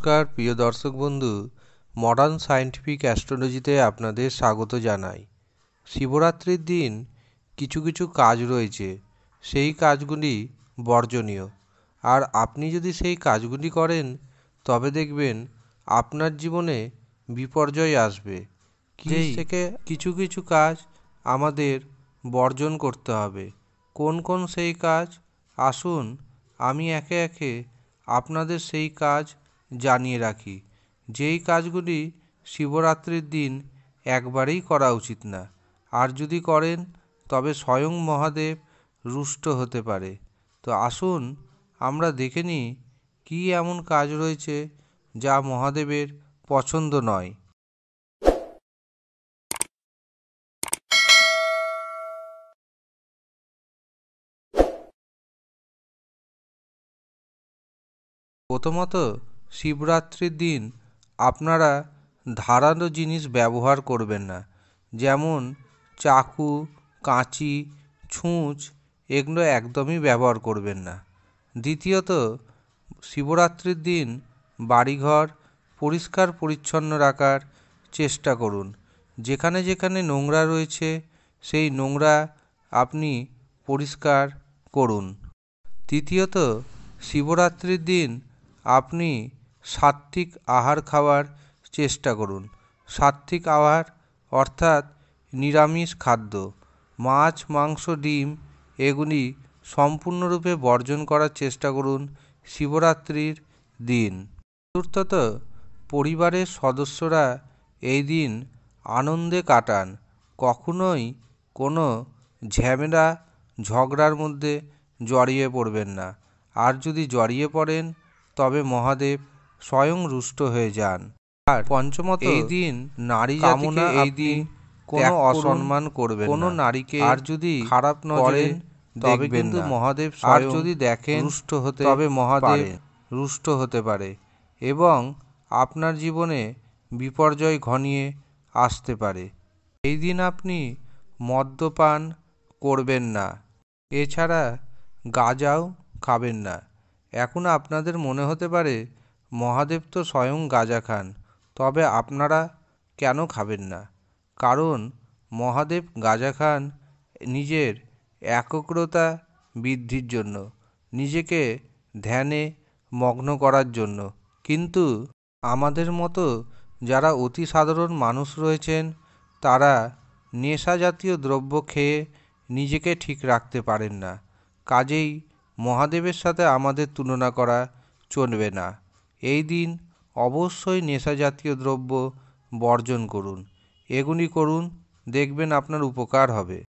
নমস্কার প্রিয় দর্শক বন্ধু মডার্ন সায়েন্টিফিক অ্যাস্ট্রোলজিতে আপনাদের স্বাগত জানাই। শিবরাত্রির দিন কিছু কিছু কাজ রয়েছে সেই কাজগুলি বর্জনীয়। আর আপনি যদি সেই কাজগুলি করেন তবে দেখবেন আপনার জীবনে বিপর্যয় আসবে। থেকে কিছু কিছু কাজ আমাদের বর্জন করতে হবে। কোন কোন সেই কাজ? আসুন আমি একে একে আপনাদের সেই কাজ জানিয়ে রাখি, যেই কাজগুলি শিবরাত্রির দিন একবারেই করা উচিত না। আর যদি করেন, তবে স্বয়ং মহাদেব রুষ্ট হতে পারে। তো আসুন, আমরা দেখে নিই কী এমন কাজ রয়েছে যা মহাদেবের পছন্দ নয়। প্রথমত শিবরাত্রির দিন আপনারা ধারালো জিনিস ব্যবহার করবেন না, যেমন চাকু, কাঁচি, ছুঁচ, এগুলো একদমই ব্যবহার করবেন না। দ্বিতীয়ত, শিবরাত্রির দিন বাড়িঘর পরিষ্কার পরিচ্ছন্ন রাখার চেষ্টা করুন। যেখানে যেখানে নোংরা রয়েছে, সেই নোংরা আপনি পরিষ্কার করুন। তৃতীয়ত, শিবরাত্রির দিন আপনি সাত্ত্বিক আহার খাওয়ার চেষ্টা করুন। সাত্ত্বিক আহার অর্থাৎ নিরামিষ খাদ্য। মাছ, মাংস, ডিম এগুলি সম্পূর্ণরূপে বর্জন করার চেষ্টা করুন শিবরাত্রির দিন। চতুর্থত, পরিবারের সদস্যরা এই দিন আনন্দে কাটান। কখনোই কোনো ঝামেলা, ঝগড়ার মধ্যে জড়িয়ে পড়বেন না। আর যদি জড়িয়ে পড়েন, তবে মহাদেব স্বয়ং রুষ্ট হয়ে যান। আর পঞ্চমত এই দিন নারী কামনা এই দিন কোনো অসম্মান করবে কোনো নারীকে আর যদি খারাপ নজরে তবে কিন্তু মহাদেব আর যদি দেখেন রুষ্ট হতে তবে মহাদেব রুষ্ট হতে পারে এবং আপনার জীবনে বিপর্যয় ঘনিয়ে আসতে পারে। এই দিন আপনি মদ্যপান করবেন না। এছাড়া গাঁজাও খাবেন না। এখন আপনাদের মনে হতে পারে মহাদেব তো স্বয়ং গাঁজা খান, তবে আপনারা কেন খাবেন না? কারণ মহাদেব গাঁজা খান নিজের একগ্রতা বৃদ্ধির জন্য, নিজেকে ধ্যানে মগ্ন করার জন্য। কিন্তু আমাদের মতো যারা অতি সাধারণ মানুষ রয়েছেন, তারা নেশা জাতীয় দ্রব্য খেয়ে নিজেকে ঠিক রাখতে পারেন না। কাজেই মহাদেবের সাথে আমাদের তুলনা করা চলবে না। এই দিন অবশ্যই নেশা জাতীয় দ্রব্য বর্জন করুন। এগুলি করুন দেখবেন আপনার উপকার হবে।